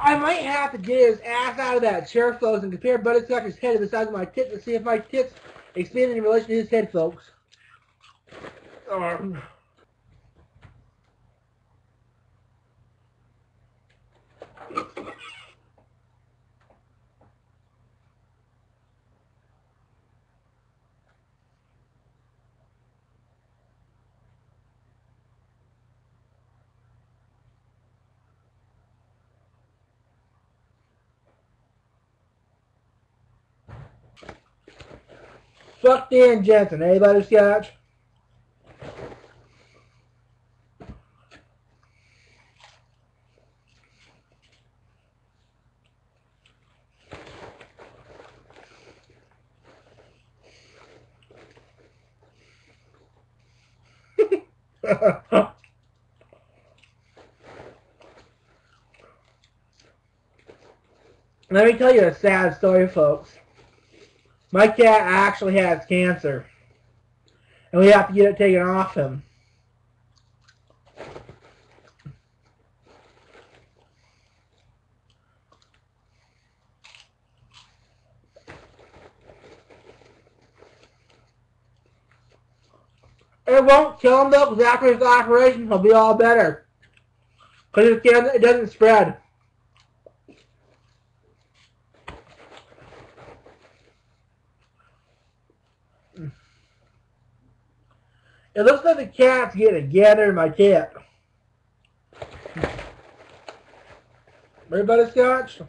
I might have to get his ass out of that chair, folks, and compare Butterscotch's head to the size of my tits to see if my tits expand in relation to his head, folks. Um, fuck in Jensen, Anybody scotch? Let me tell you a sad story, folks. My cat actually has cancer. And we have to get it taken off him. It won't kill him though, because after his operation, he'll be all better. Because it doesn't spread. It looks like the cat's getting together my cat. Everybody scotch?